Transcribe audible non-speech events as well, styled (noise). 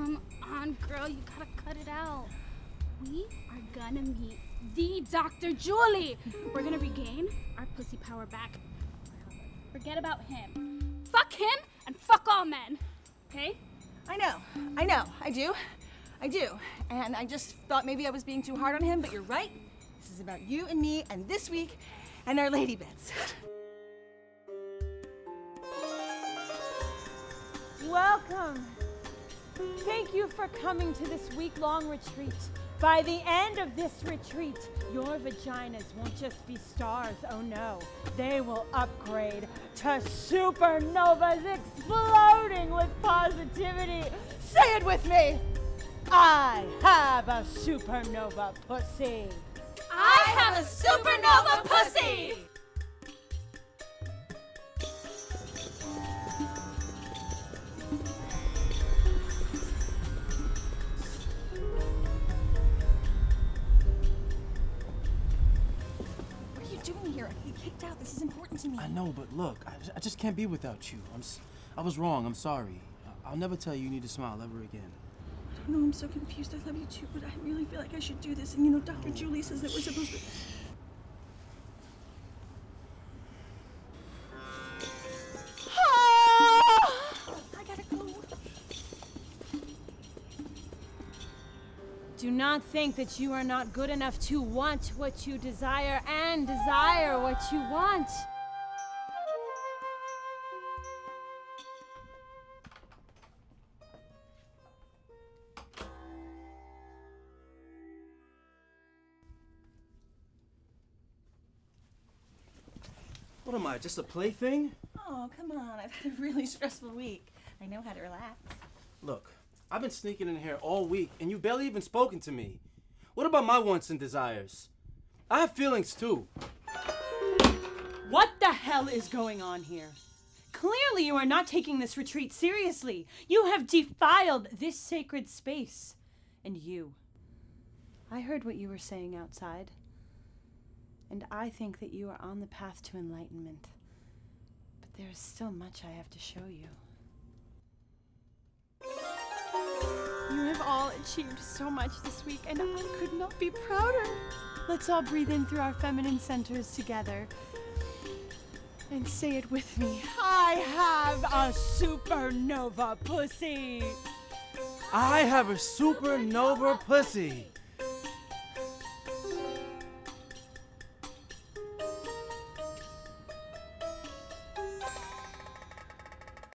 Come on, girl, you gotta cut it out. We are gonna meet the Dr. Julie. We're gonna regain our pussy power back. Forget about him. Fuck him and fuck all men. Okay? I know, I know, I do. I do. And I just thought maybe I was being too hard on him, but you're right. This is about you and me and this week and our lady bits. (laughs) Welcome. Thank you for coming to this week long retreat. By the end of this retreat, your vaginas won't just be stars, oh no. They will upgrade to supernovas exploding with positivity. Say it with me. I have a supernova pussy. I have a supernova pussy! Here? I get kicked out. This is important to me. I know, but look, I, I just can't be without you. I'm, I was wrong. I'm sorry. I'll never tell you you need to smile ever again. I don't know, I'm so confused. I love you too, but I really feel like I should do this. And you know, Dr. Oh, Julie says that we're supposed to. Do not think that you are not good enough to want what you desire and desire what you want. What am I, just a plaything? Oh, come on. I've had a really (laughs) stressful week. I know how to relax. Look, I've been sneaking in here all week, and you've barely even spoken to me. What about my wants and desires? I have feelings too. What the hell is going on here? Clearly, you are not taking this retreat seriously. You have defiled this sacred space. And you. I heard what you were saying outside. And I think that you are on the path to enlightenment. But there is still much I have to show you. Achieved so much this week, and I could not be prouder. Let's all breathe in through our feminine centers together and say it with me. I have a supernova pussy. I have a supernova pussy.